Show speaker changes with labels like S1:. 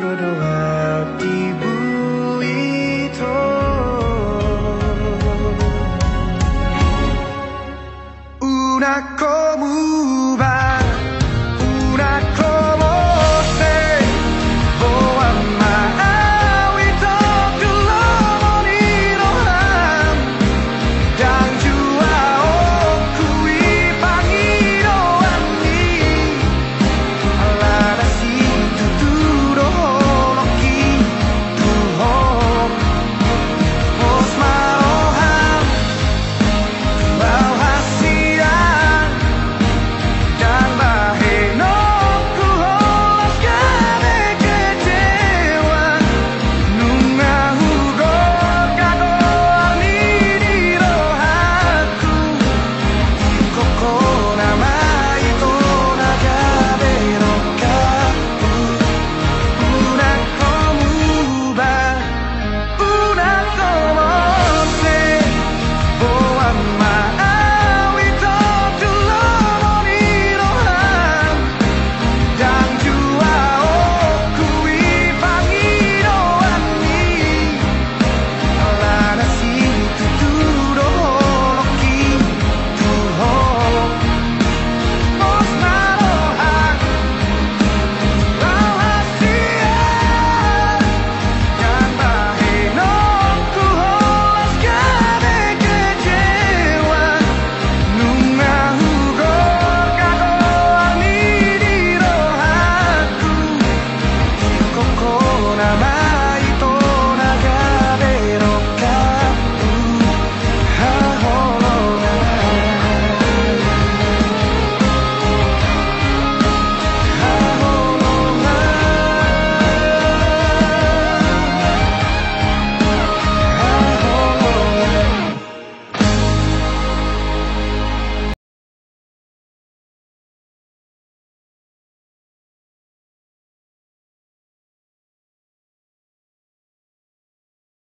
S1: run away.